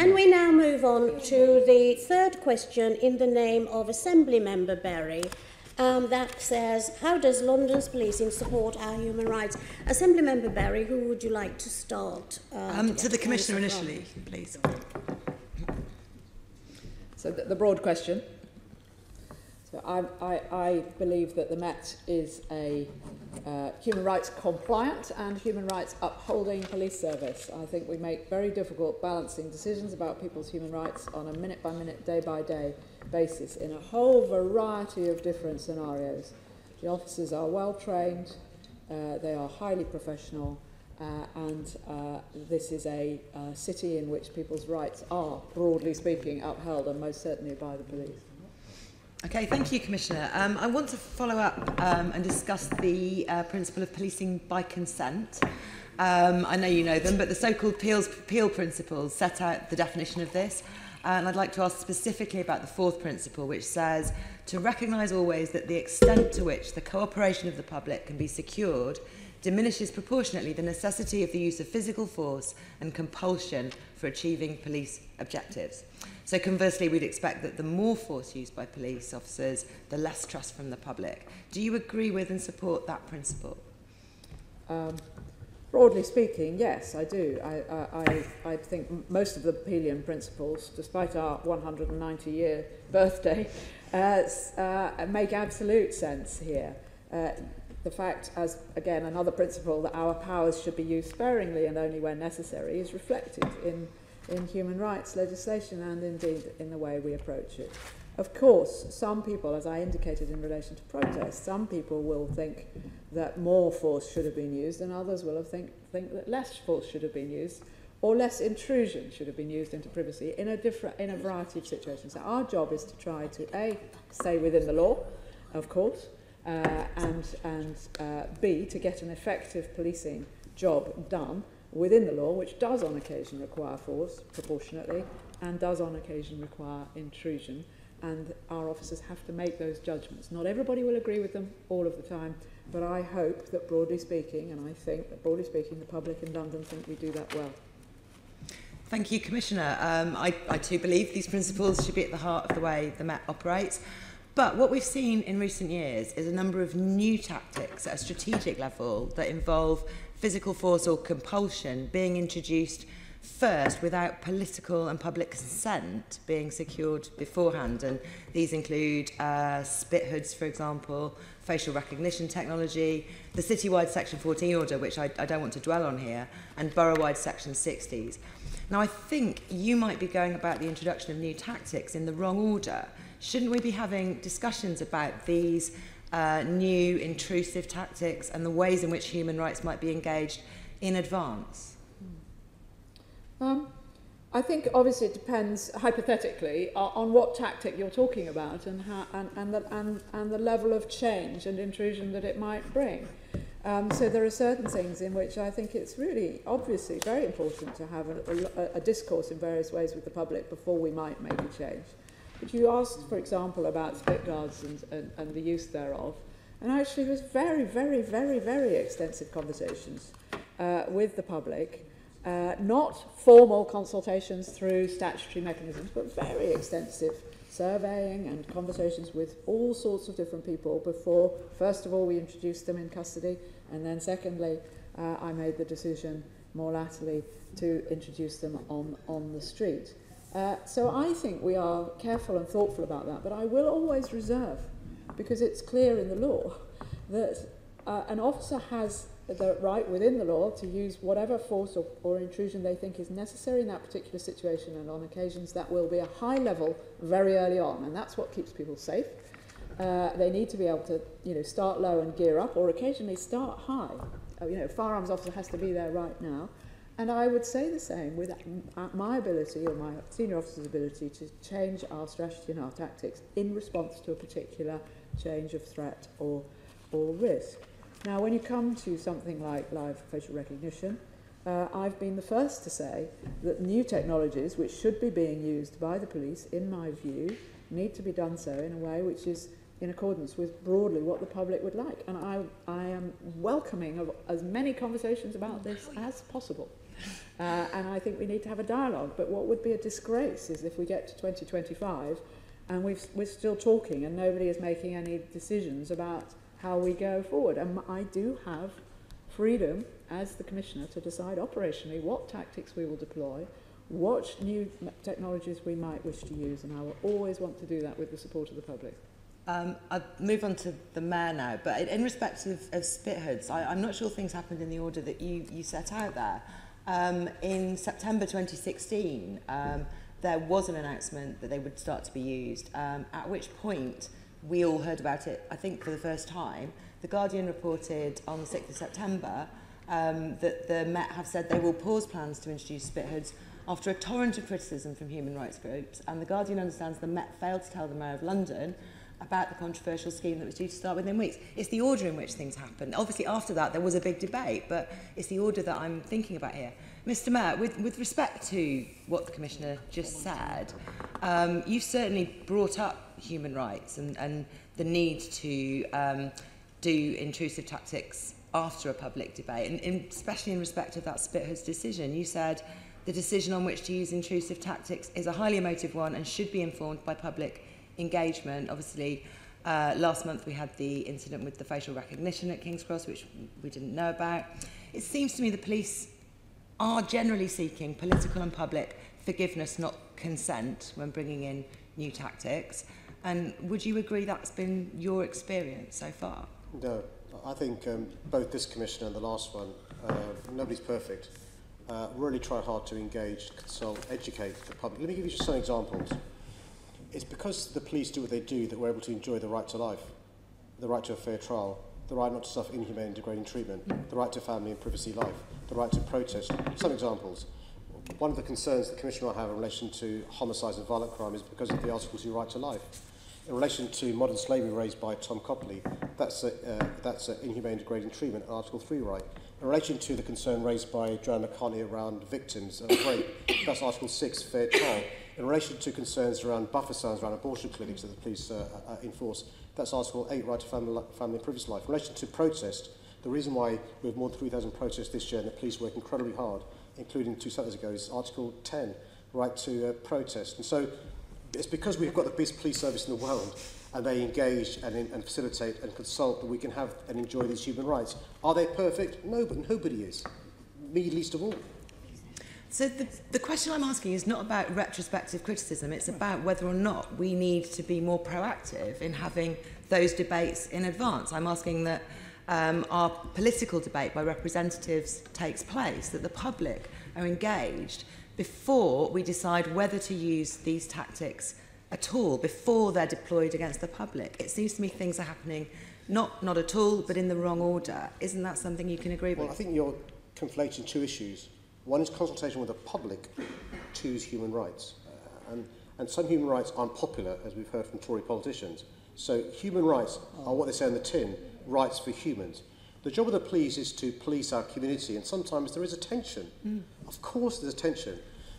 And we now move on to the third question in the name of Assembly Member Berry? Um, that says, how does London's policing support our human rights? Assembly Member Berry, who would you like to start? Uh, um, to, to the Commissioner initially, from? please. So the, the broad question So I, I, I believe that the Met is a uh, human rights compliant and human rights upholding police service. I think we make very difficult balancing decisions about people's human rights on a minute by minute, day by day basis in a whole variety of different scenarios. The officers are well trained, uh, they are highly professional, uh, and uh, this is a uh, city in which people's rights are, broadly speaking, upheld, and most certainly by the police. Okay, thank you, Commissioner. Um, I want to follow up um, and discuss the uh, principle of policing by consent. Um, I know you know them, but the so-called Peel principles set out the definition of this. And I'd like to ask specifically about the fourth principle, which says to recognise always that the extent to which the cooperation of the public can be secured diminishes proportionately the necessity of the use of physical force and compulsion for achieving police objectives. So conversely, we'd expect that the more force used by police officers, the less trust from the public. Do you agree with and support that principle? Um, broadly speaking, yes, I do. I, I, I, think most of the Peelian principles, despite our 190 year birthday, uh, uh, make absolute sense here. Uh, the fact, as again another principle, that our powers should be used sparingly and only when necessary is reflected in, in human rights legislation and indeed in the way we approach it. Of course, some people, as I indicated in relation to protests, some people will think that more force should have been used, and others will have think, think that less force should have been used, or less intrusion should have been used into privacy in a different, in a variety of situations. So our job is to try to a stay within the law, of course, uh, and, and uh, B, to get an effective policing job done within the law, which does on occasion require force, proportionately, and does on occasion require intrusion. And our officers have to make those judgments. Not everybody will agree with them all of the time, but I hope that broadly speaking, and I think that broadly speaking, the public in London think we do that well. Thank you, Commissioner. Um, I, I too believe these principles should be at the heart of the way the Met operates. But what we've seen in recent years is a number of new tactics at a strategic level that involve physical force or compulsion being introduced first without political and public consent being secured beforehand. And these include uh, spit hoods, for example, facial recognition technology, the citywide Section 14 order, which I, I don't want to dwell on here, and borough-wide Section 60s. Now, I think you might be going about the introduction of new tactics in the wrong order. Shouldn't we be having discussions about these uh, new intrusive tactics and the ways in which human rights might be engaged in advance? Um, I think obviously it depends hypothetically on, on what tactic you're talking about and, how, and, and, the, and, and the level of change and intrusion that it might bring. Um, so there are certain things in which I think it's really obviously very important to have a, a, a discourse in various ways with the public before we might make a change. But you asked, for example, about spit guards and, and, and the use thereof. And actually, there was very, very, very, very extensive conversations uh, with the public. Uh, not formal consultations through statutory mechanisms, but very extensive surveying and conversations with all sorts of different people before, first of all, we introduced them in custody, and then secondly, uh, I made the decision more latterly to introduce them on, on the street. Uh, so I think we are careful and thoughtful about that, but I will always reserve, because it's clear in the law that uh, an officer has the right within the law to use whatever force or, or intrusion they think is necessary in that particular situation, and on occasions that will be a high level very early on, and that's what keeps people safe. Uh, they need to be able to, you know, start low and gear up, or occasionally start high. Uh, you know, firearms officer has to be there right now. And I would say the same with uh, my ability or my senior officer's ability to change our strategy and our tactics in response to a particular change of threat or, or risk. Now, when you come to something like live facial recognition, uh, I've been the first to say that new technologies, which should be being used by the police, in my view, need to be done so in a way which is in accordance with broadly what the public would like. And I, I am welcoming of as many conversations about this as possible. Uh, and I think we need to have a dialogue. But what would be a disgrace is if we get to 2025 and we've, we're still talking and nobody is making any decisions about how we go forward. And I do have freedom as the Commissioner to decide operationally what tactics we will deploy, what new technologies we might wish to use, and I will always want to do that with the support of the public. Um, I'll move on to the mayor now, but in respect of, of Spithoods, I, I'm not sure things happened in the order that you, you set out there. Um, in September 2016, um, there was an announcement that they would start to be used, um, at which point we all heard about it, I think, for the first time. The Guardian reported on the 6th of September um, that the Met have said they will pause plans to introduce Spithoods after a torrent of criticism from human rights groups, and the Guardian understands the Met failed to tell the Mayor of London – about the controversial scheme that was due to start within weeks. It's the order in which things happen. Obviously, after that, there was a big debate, but it's the order that I'm thinking about here. Mr Mayor, with, with respect to what the Commissioner just said, um, you've certainly brought up human rights and, and the need to um, do intrusive tactics after a public debate, and especially in respect of that Spithoods decision. You said the decision on which to use intrusive tactics is a highly emotive one and should be informed by public engagement. Obviously, uh, last month we had the incident with the facial recognition at King's Cross, which we didn't know about. It seems to me the police are generally seeking political and public forgiveness, not consent, when bringing in new tactics. And would you agree that's been your experience so far? No, I think um, both this commissioner and the last one, uh, nobody's perfect, uh, really try hard to engage, consult, educate the public. Let me give you just some examples. It's because the police do what they do that we're able to enjoy the right to life, the right to a fair trial, the right not to suffer inhumane degrading treatment, the right to family and privacy life, the right to protest. Some examples. One of the concerns the Commissioner will have in relation to homicides and violent crime is because of the Article 2 right to life. In relation to modern slavery raised by Tom Copley, that's, a, uh, that's a inhumane degrading treatment, Article 3 right. In relation to the concern raised by Joanne McCartney around victims of rape, that's Article 6, fair trial. In relation to concerns around buffer zones around abortion clinics that the police uh, uh, uh enforce, that's Article 8, right to family, family and Privacy life. In relation to protest, the reason why we have more than 3,000 protests this year and the police work incredibly hard, including two Saturdays ago, is Article 10, right to uh, protest. And so it's because we've got the best police service in the world and they engage and, in, and facilitate and consult that we can have and enjoy these human rights. Are they perfect? No, but nobody is. Me least of all. So the, the question I'm asking is not about retrospective criticism, it's about whether or not we need to be more proactive in having those debates in advance. I'm asking that um, our political debate by representatives takes place, that the public are engaged before we decide whether to use these tactics at all, before they're deployed against the public. It seems to me things are happening not, not at all, but in the wrong order. Isn't that something you can agree well, with? Well, I think you're conflating two issues. One is consultation with the public, two is human rights. Uh, and, and some human rights aren't popular, as we've heard from Tory politicians. So human rights are what they say on the tin, rights for humans. The job of the police is to police our community, and sometimes there is a tension. Mm. Of course there's a tension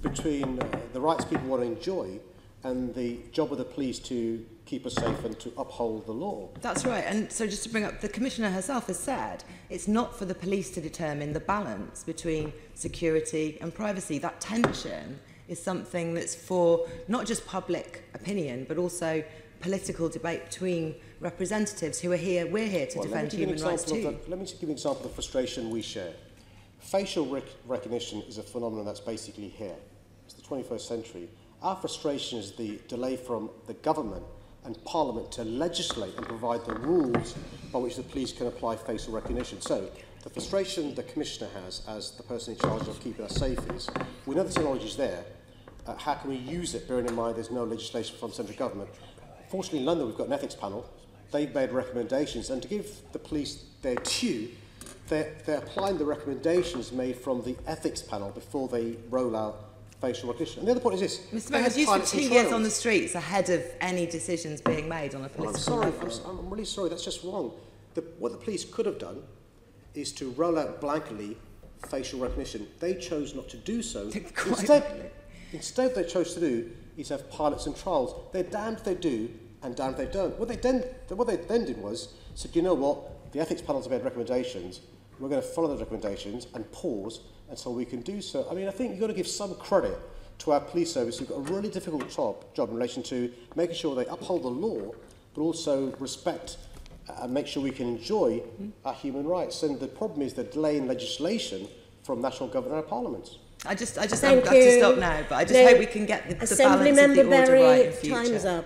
between uh, the rights people want to enjoy and the job of the police to keep us safe and to uphold the law. That's right. And so just to bring up, the Commissioner herself has said it's not for the police to determine the balance between security and privacy. That tension is something that's for not just public opinion, but also political debate between representatives who are here, we're here to well, defend human rights too. The, let me give you an example of the frustration we share. Facial rec recognition is a phenomenon that's basically here. It's the 21st century. Our frustration is the delay from the government and Parliament to legislate and provide the rules by which the police can apply facial recognition. So, the frustration the Commissioner has as the person in charge of keeping us safe is, we know the technology is there, uh, how can we use it, bearing in mind there's no legislation from central government. Fortunately, in London, we've got an ethics panel. They've made recommendations, and to give the police their due, they're, they're applying the recommendations made from the ethics panel before they roll out facial recognition. And the other point is this. Mr Mayor, you spent two years on the streets ahead of any decisions being made on a political well, I'm sorry. I'm, I'm really sorry, that's just wrong. The, what the police could have done is to roll out blankly facial recognition. They chose not to do so. Instead, instead, they chose to do is have pilots and trials. They're damned if they do and damned if they don't. What they then, what they then did was said, you know what, the ethics panels have made recommendations. We're going to follow those recommendations and pause until we can do so. I mean, I think you've got to give some credit to our police service who've got a really difficult job, job in relation to making sure they uphold the law, but also respect uh, and make sure we can enjoy mm. our human rights. And the problem is the delay in legislation from national government and our parliaments. I just, I just Thank have got to stop now, but I just no, hope we can get the, the balance of the order right in future. Time's up.